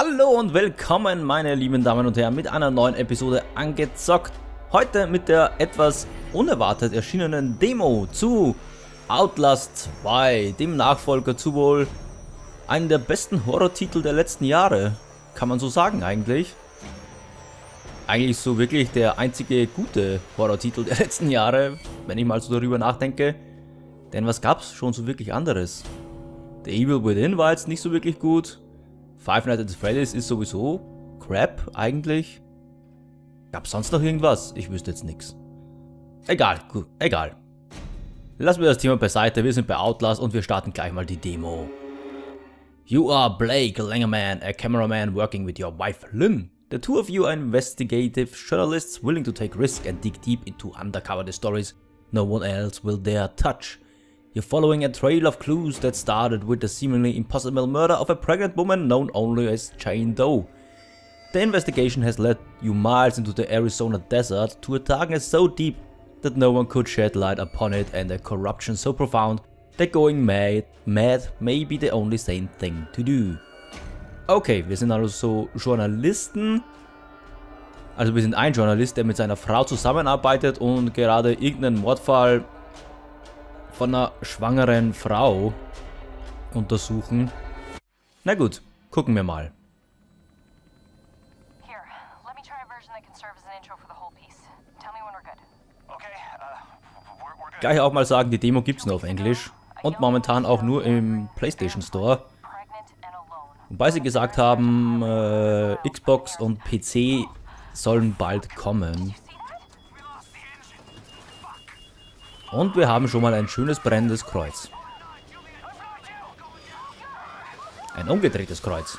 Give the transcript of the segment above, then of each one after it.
Hallo und willkommen, meine lieben Damen und Herren, mit einer neuen Episode angezockt. Heute mit der etwas unerwartet erschienenen Demo zu Outlast 2, dem Nachfolger zu wohl einem der besten Horror-Titel der letzten Jahre. Kann man so sagen eigentlich. Eigentlich so wirklich der einzige gute Horror-Titel der letzten Jahre, wenn ich mal so darüber nachdenke. Denn was gab's schon so wirklich anderes? The Evil Within war jetzt nicht so wirklich gut. Five Nights at Freddy's ist sowieso crap eigentlich. Gab's sonst noch irgendwas? Ich wüsste jetzt nichts. Egal, gut, egal. Lassen wir das Thema beiseite, wir sind bei Outlast und wir starten gleich mal die Demo. You are Blake Langerman, a cameraman working with your wife Lynn. The two of you are investigative journalists willing to take risk and dig deep into undercover stories no one else will dare touch. You're following a trail of clues that started with the seemingly impossible murder of a pregnant woman known only as Jane Doe. The investigation has led you miles into the Arizona desert to a darkness so deep that no one could shed light upon it and a corruption so profound that going mad, mad may be the only sane thing to do. Okay, wir sind also Journalisten. Also wir sind ein Journalist, der mit seiner Frau zusammenarbeitet und gerade irgendeinen Mordfall von einer schwangeren Frau untersuchen. Na gut, gucken wir mal. Gleich auch mal sagen, die Demo gibt es nur auf Englisch und momentan auch nur im PlayStation Store. Wobei sie gesagt haben, äh, Xbox und PC sollen bald kommen. Und wir haben schon mal ein schönes brennendes Kreuz. Ein umgedrehtes Kreuz.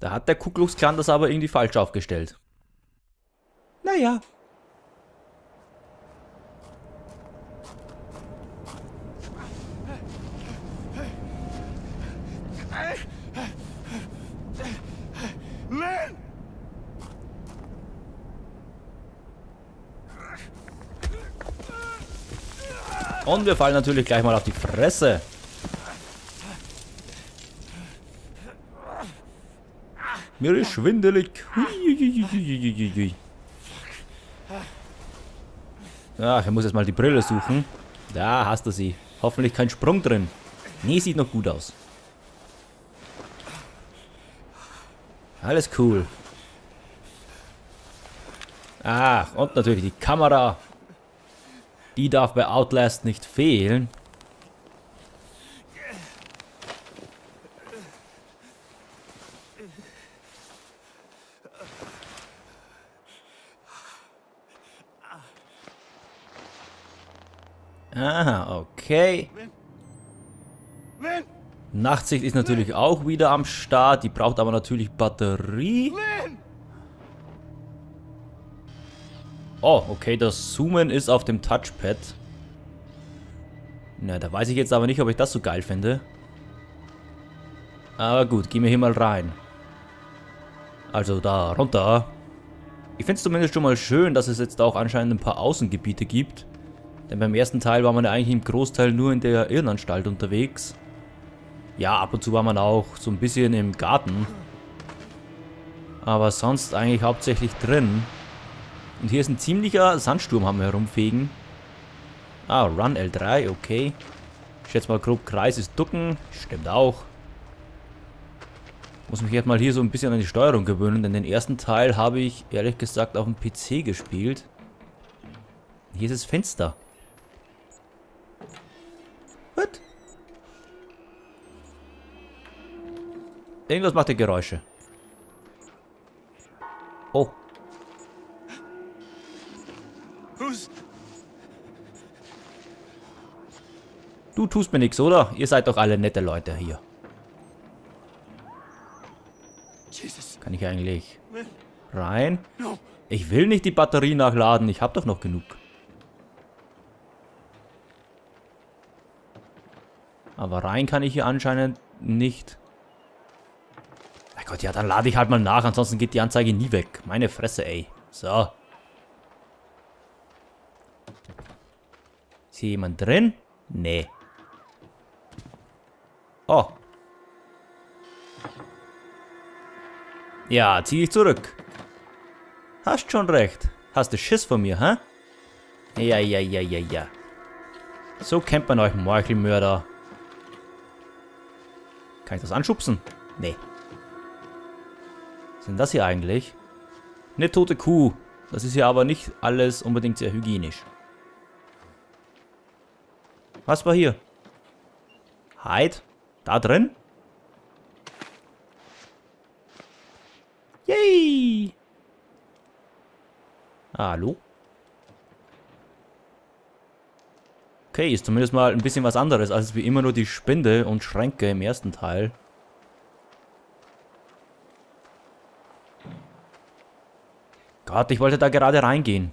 Da hat der Ku Klux Klan das aber irgendwie falsch aufgestellt. Naja, Und wir fallen natürlich gleich mal auf die Fresse. Mir ist schwindelig. Ach, ich muss jetzt mal die Brille suchen. Da hast du sie. Hoffentlich kein Sprung drin. Nee, sieht noch gut aus. Alles cool. Ach, und natürlich die Kamera. Die darf bei Outlast nicht fehlen. Aha, okay. Nachtsicht ist natürlich auch wieder am Start. Die braucht aber natürlich Batterie. Oh, okay, das Zoomen ist auf dem Touchpad. Na, da weiß ich jetzt aber nicht, ob ich das so geil finde. Aber gut, gehen wir hier mal rein. Also da runter. Ich finde es zumindest schon mal schön, dass es jetzt auch anscheinend ein paar Außengebiete gibt. Denn beim ersten Teil war man ja eigentlich im Großteil nur in der Irrenanstalt unterwegs. Ja, ab und zu war man auch so ein bisschen im Garten. Aber sonst eigentlich hauptsächlich drin. Und hier ist ein ziemlicher Sandsturm haben wir herumfegen. Ah, Run L3, okay. Ich schätze mal grob Kreis ist Ducken. Stimmt auch. Muss mich jetzt mal hier so ein bisschen an die Steuerung gewöhnen, denn den ersten Teil habe ich ehrlich gesagt auf dem PC gespielt. Hier ist das Fenster. What? Irgendwas macht die Geräusche. Du tust mir nichts, oder? Ihr seid doch alle nette Leute hier. Kann ich eigentlich rein? Ich will nicht die Batterie nachladen. Ich habe doch noch genug. Aber rein kann ich hier anscheinend nicht. Na Gott, ja, dann lade ich halt mal nach. Ansonsten geht die Anzeige nie weg. Meine Fresse, ey. So. Hier jemand drin? Nee. Oh. Ja, zieh dich zurück. Hast schon recht. Hast du Schiss von mir, hä? Ja, ja, ja, ja, ja. So kennt man euch Meuchelmörder. Kann ich das anschubsen? Nee. Was denn das hier eigentlich? Eine tote Kuh. Das ist ja aber nicht alles unbedingt sehr hygienisch. Was war hier? Hide? Da drin? Yay! Hallo? Okay, ist zumindest mal ein bisschen was anderes, als wie immer nur die Spinde und Schränke im ersten Teil. Gott, ich wollte da gerade reingehen.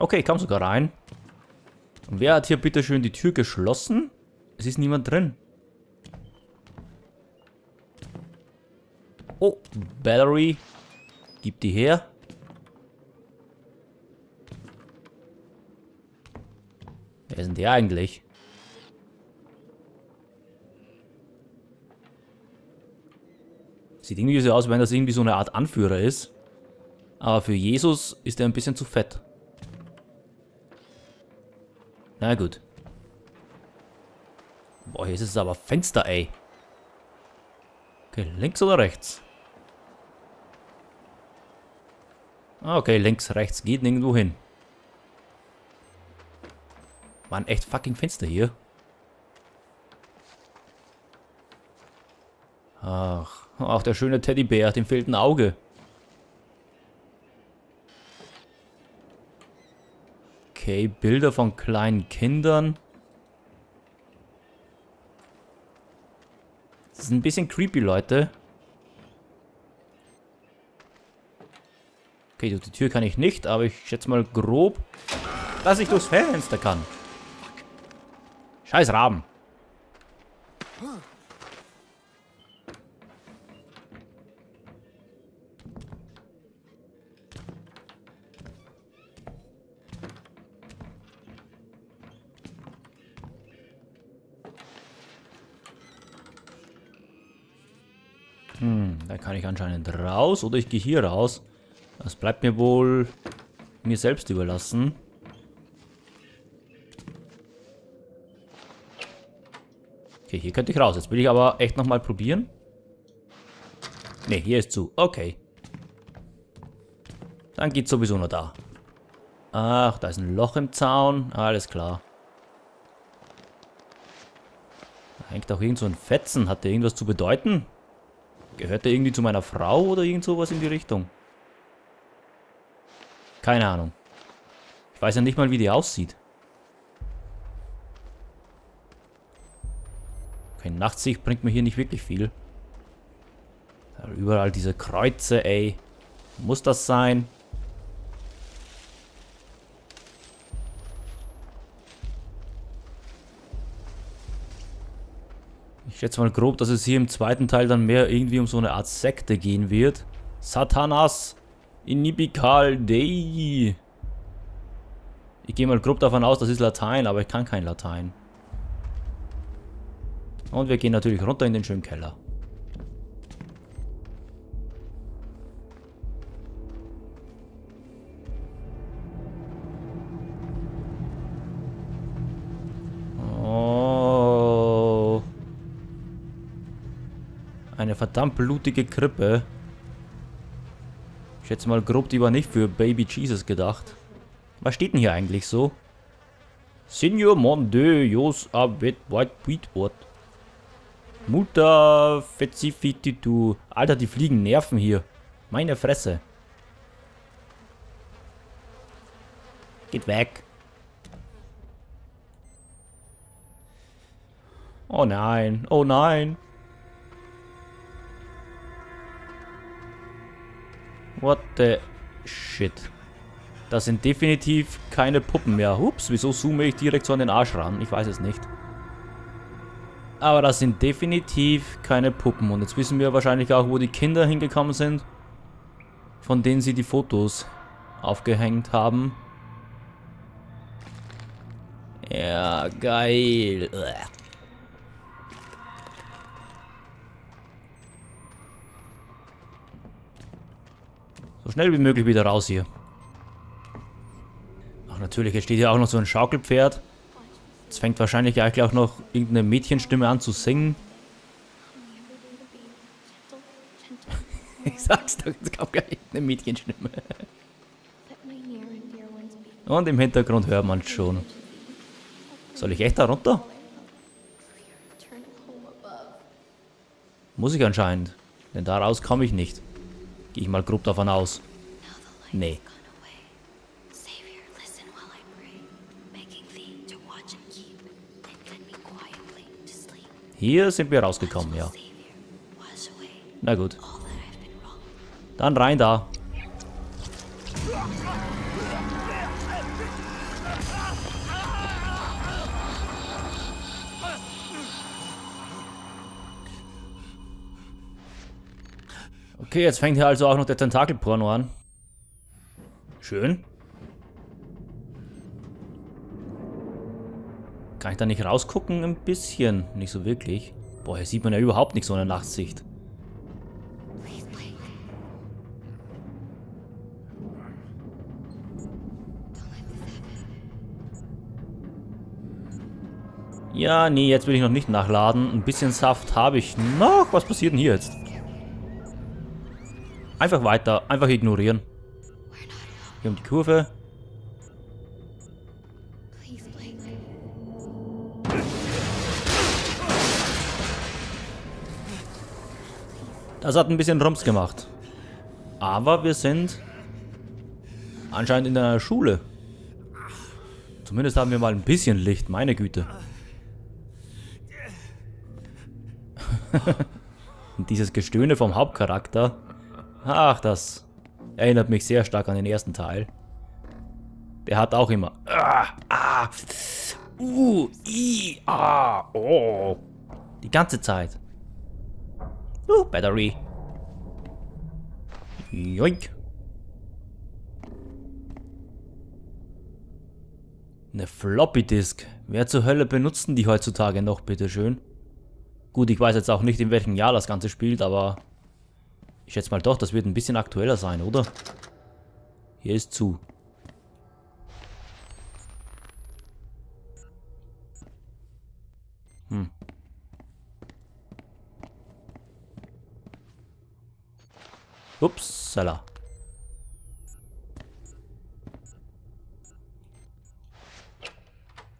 Okay, komm sogar rein. Und wer hat hier bitte schön die Tür geschlossen? Es ist niemand drin. Oh, Battery. Gib die her. Wer sind die eigentlich? Sieht irgendwie so aus, wenn das irgendwie so eine Art Anführer ist. Aber für Jesus ist er ein bisschen zu fett. Na gut. Boah, hier ist es aber Fenster, ey. Okay, links oder rechts? Ah, okay, links, rechts, geht nirgendwo hin. Waren echt fucking Fenster hier. Ach, ach, der schöne Teddybär, dem fehlt ein Auge. Okay, Bilder von kleinen Kindern. Das ist ein bisschen creepy, Leute. Okay, durch die Tür kann ich nicht, aber ich schätze mal grob, dass ich durchs Fenster kann. Scheiß Raben. Hm, da kann ich anscheinend raus oder ich gehe hier raus. Das bleibt mir wohl mir selbst überlassen. Okay, hier könnte ich raus. Jetzt will ich aber echt nochmal probieren. Ne, hier ist zu. Okay. Dann geht's sowieso nur da. Ach, da ist ein Loch im Zaun. Alles klar. Da hängt auch irgend so ein Fetzen. Hat der irgendwas zu bedeuten? Gehört der irgendwie zu meiner Frau oder irgend sowas in die Richtung? Keine Ahnung. Ich weiß ja nicht mal, wie die aussieht. Kein Nachtsicht bringt mir hier nicht wirklich viel. überall diese Kreuze, ey. Muss das sein? Schätze mal grob, dass es hier im zweiten Teil dann mehr irgendwie um so eine Art Sekte gehen wird. Satanas Inibikal Dei. Ich gehe mal grob davon aus, das ist Latein, aber ich kann kein Latein. Und wir gehen natürlich runter in den schönen Keller. Verdammt blutige Krippe. Ich schätze mal grob, die war nicht für Baby Jesus gedacht. Was steht denn hier eigentlich so? Senior mon deux, jos abet white Tweetwort. Mutter Fezifititu. Alter, die fliegen Nerven hier. Meine Fresse. Geht weg. Oh nein, oh nein. What the shit. Das sind definitiv keine Puppen mehr. Ups, wieso zoome ich direkt so an den Arsch ran? Ich weiß es nicht. Aber das sind definitiv keine Puppen. Und jetzt wissen wir wahrscheinlich auch, wo die Kinder hingekommen sind, von denen sie die Fotos aufgehängt haben. Ja, geil. Schnell wie möglich wieder raus hier. Ach natürlich, jetzt steht hier auch noch so ein Schaukelpferd. Jetzt fängt wahrscheinlich gleich auch noch irgendeine Mädchenstimme an zu singen. ich sag's doch, es gab gleich eine Mädchenstimme. Und im Hintergrund hört man schon. Soll ich echt da runter? Muss ich anscheinend. Denn daraus komme ich nicht. Gehe ich mal grob davon aus. Nee. Hier sind wir rausgekommen, ja. Na gut. Dann rein da. Okay, jetzt fängt hier also auch noch der Tentakelporno an. Schön. Kann ich da nicht rausgucken? Ein bisschen. Nicht so wirklich. Boah, hier sieht man ja überhaupt nichts so eine Nachtsicht. Ja, nee, jetzt will ich noch nicht nachladen. Ein bisschen Saft habe ich noch. Was passiert denn hier jetzt? Einfach weiter. Einfach ignorieren. Wir haben die Kurve. Das hat ein bisschen Rums gemacht. Aber wir sind anscheinend in der Schule. Zumindest haben wir mal ein bisschen Licht, meine Güte. Dieses Gestöhne vom Hauptcharakter Ach, das erinnert mich sehr stark an den ersten Teil. Der hat auch immer. Ah, ah, uh, i, ah, oh. Die ganze Zeit. Uh, Battery. Joink. Eine Floppy Disk. Wer zur Hölle benutzen die heutzutage noch, bitteschön? Gut, ich weiß jetzt auch nicht, in welchem Jahr das Ganze spielt, aber ich schätze mal doch, das wird ein bisschen aktueller sein, oder? Hier ist zu. Hm. Upsala.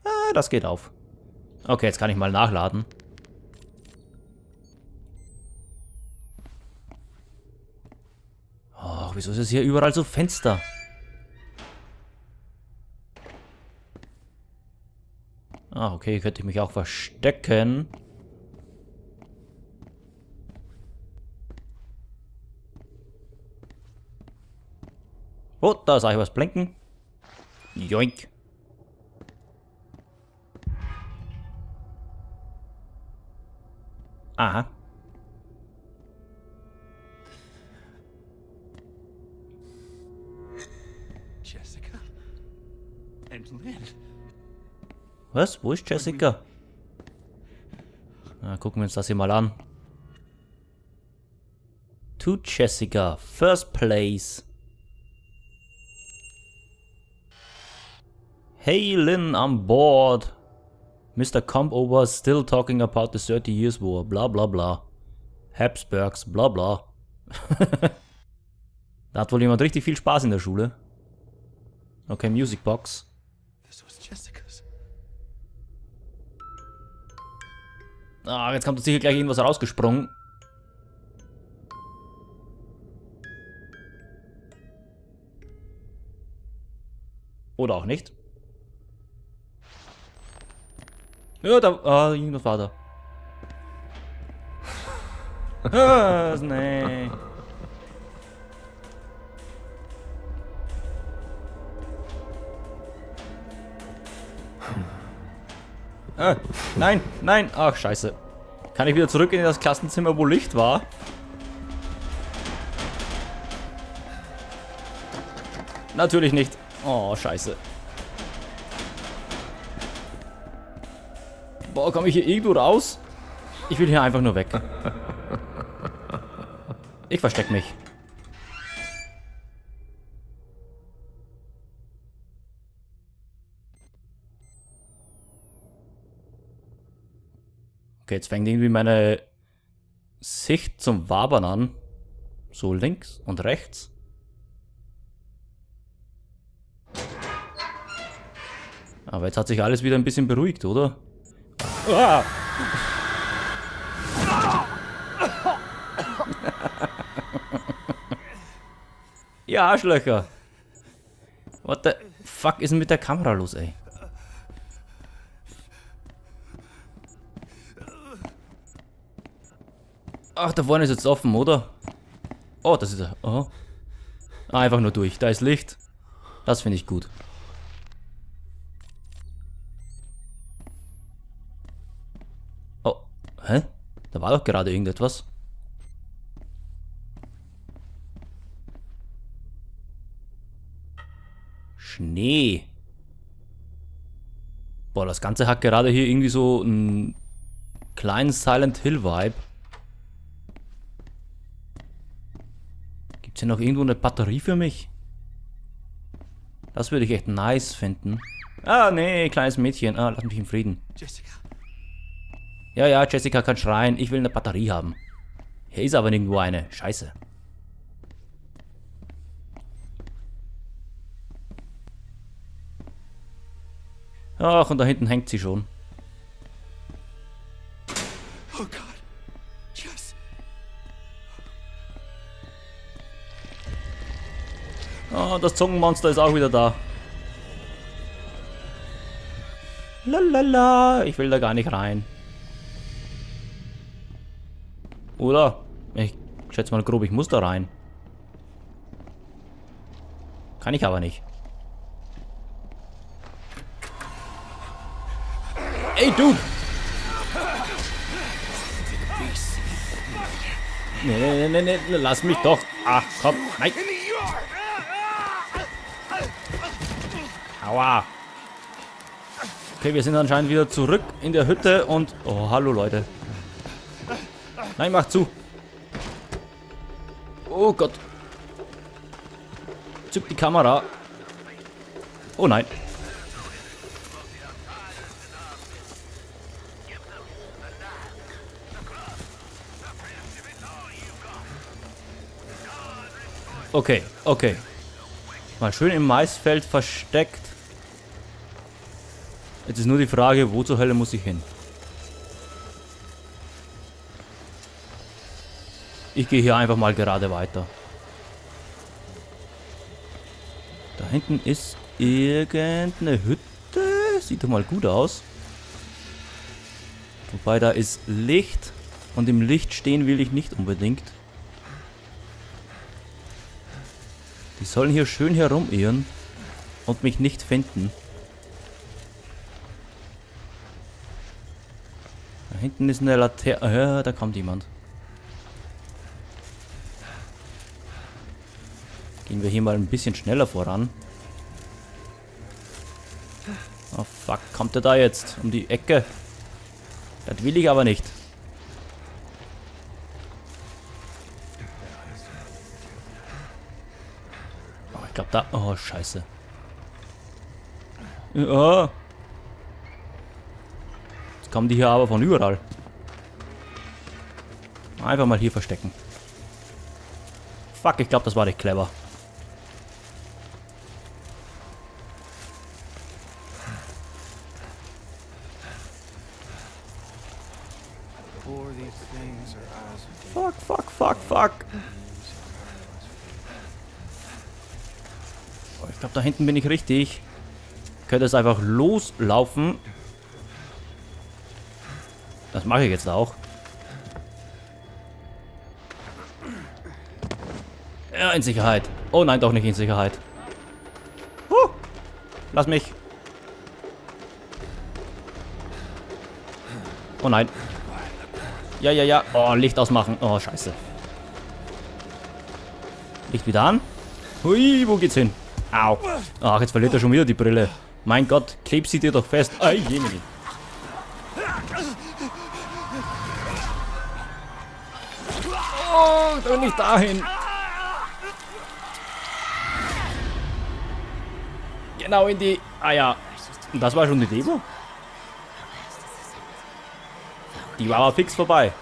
Ah, das geht auf. Okay, jetzt kann ich mal nachladen. Wieso ist es hier überall so Fenster? Ah, okay, könnte ich mich auch verstecken. Oh, da sah ich was blinken. Joink. Aha. Was? Wo ist Jessica? Na, gucken wir uns das hier mal an. To Jessica. First place. Hey Lynn, I'm bored. Mr. Combover still talking about the 30 Years War. Bla bla bla. Habsburgs, bla bla. da hat wohl jemand richtig viel Spaß in der Schule. Okay, Music Box. Ah, jetzt kommt sicher gleich irgendwas rausgesprungen. Oder auch nicht. Ja, da, ah, irgendwas war da. ah, nee. Ah, nein, nein. Ach, scheiße. Kann ich wieder zurück in das Klassenzimmer, wo Licht war? Natürlich nicht. Oh, scheiße. Boah, komme ich hier irgendwo raus? Ich will hier einfach nur weg. Ich versteck mich. Okay, jetzt fängt irgendwie meine Sicht zum Wabern an. So links und rechts. Aber jetzt hat sich alles wieder ein bisschen beruhigt, oder? Ah! Ihr Arschlöcher! What the fuck ist denn mit der Kamera los, ey? Ach, da vorne ist jetzt offen, oder? Oh, das ist er. Oh. Einfach nur durch. Da ist Licht. Das finde ich gut. Oh, hä? Da war doch gerade irgendetwas. Schnee. Boah, das Ganze hat gerade hier irgendwie so einen kleinen Silent Hill Vibe. Ist hier noch irgendwo eine Batterie für mich? Das würde ich echt nice finden. Ah, nee, kleines Mädchen. Ah, lass mich in Frieden. Jessica. Ja, ja, Jessica kann schreien. Ich will eine Batterie haben. Hier ist aber nirgendwo eine. Scheiße. Ach, und da hinten hängt sie schon. Oh, das Zungenmonster ist auch wieder da. Lalala, ich will da gar nicht rein. Oder? Ich schätze mal grob, ich muss da rein. Kann ich aber nicht. Ey, du! Nee, nee, nee, nee, lass mich doch. Ach, komm, nein. Aua. Okay, wir sind anscheinend wieder zurück in der Hütte und... Oh, hallo Leute. Nein, mach zu. Oh Gott. Zück die Kamera. Oh nein. Okay, okay. Mal schön im Maisfeld versteckt. Jetzt ist nur die Frage, wo zur Hölle muss ich hin? Ich gehe hier einfach mal gerade weiter. Da hinten ist irgendeine Hütte. Sieht doch mal gut aus. Wobei da ist Licht. Und im Licht stehen will ich nicht unbedingt. Die sollen hier schön herumirren und mich nicht finden. Hinten ist eine Laterne. Ah, ja, da kommt jemand. Gehen wir hier mal ein bisschen schneller voran. Oh fuck, kommt er da jetzt um die Ecke? Das will ich aber nicht. Oh, ich glaube da... Oh, scheiße. Ja. Kommen die hier aber von überall. Einfach mal hier verstecken. Fuck, ich glaube, das war nicht clever. Fuck, fuck, fuck, fuck. ich glaube, da hinten bin ich richtig. Ich könnte es einfach loslaufen das mache ich jetzt auch. Ja, in Sicherheit. Oh nein, doch nicht in Sicherheit. Huh. Lass mich. Oh nein. Ja, ja, ja. Oh, Licht ausmachen. Oh, scheiße. Licht wieder an. Hui, wo geht's hin? Au. Ach, jetzt verliert er schon wieder die Brille. Mein Gott, kleb sie dir doch fest. Ei, jemini. Oh, doch nicht dahin. Genau in die... Ah ja. Und das war schon die Demo? Die war aber fix vorbei.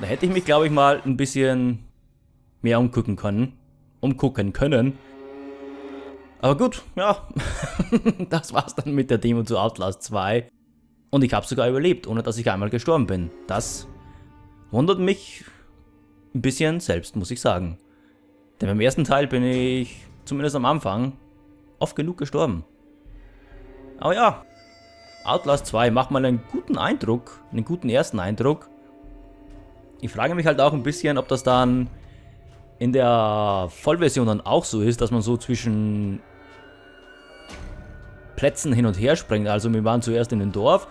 Da hätte ich mich, glaube ich, mal ein bisschen mehr umgucken können. Umgucken können. Aber gut, ja. das war's dann mit der Demo zu Outlast 2. Und ich habe sogar überlebt, ohne dass ich einmal gestorben bin. Das wundert mich ein bisschen selbst, muss ich sagen. Denn beim ersten Teil bin ich, zumindest am Anfang, oft genug gestorben. Aber ja, Outlast 2 macht mal einen guten Eindruck, einen guten ersten Eindruck. Ich frage mich halt auch ein bisschen, ob das dann in der Vollversion dann auch so ist, dass man so zwischen Plätzen hin und her springt. Also wir waren zuerst in dem Dorf,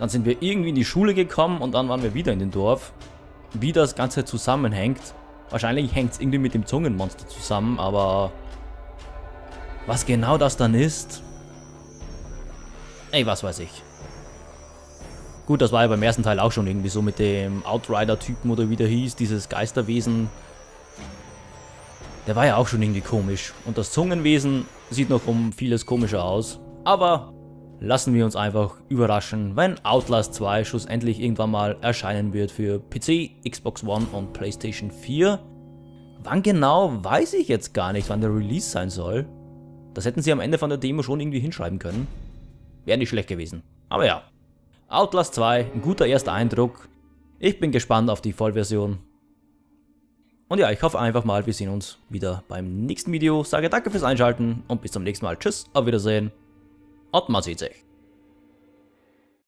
dann sind wir irgendwie in die Schule gekommen und dann waren wir wieder in dem Dorf. Wie das Ganze zusammenhängt. Wahrscheinlich hängt es irgendwie mit dem Zungenmonster zusammen, aber was genau das dann ist, ey, was weiß ich. Gut, das war ja beim ersten Teil auch schon irgendwie so mit dem Outrider-Typen oder wie der hieß, dieses Geisterwesen. Der war ja auch schon irgendwie komisch. Und das Zungenwesen sieht noch um vieles komischer aus. Aber lassen wir uns einfach überraschen, wenn Outlast 2 schlussendlich irgendwann mal erscheinen wird für PC, Xbox One und Playstation 4. Wann genau, weiß ich jetzt gar nicht, wann der Release sein soll. Das hätten sie am Ende von der Demo schon irgendwie hinschreiben können. Wäre nicht schlecht gewesen. Aber ja, Outlast 2, ein guter erster Eindruck. Ich bin gespannt auf die Vollversion. Und ja, ich hoffe einfach mal, wir sehen uns wieder beim nächsten Video. Sage danke fürs Einschalten und bis zum nächsten Mal. Tschüss, auf Wiedersehen man sieht sich.